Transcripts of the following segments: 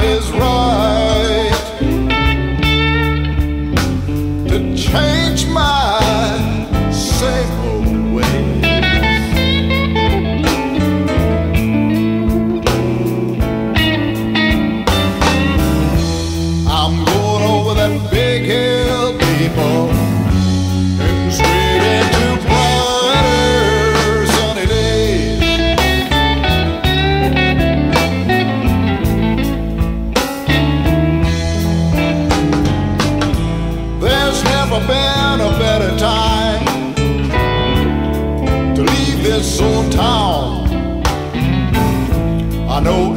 is wrong. Know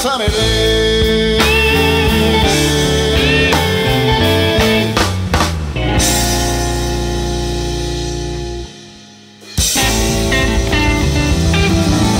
sunny day.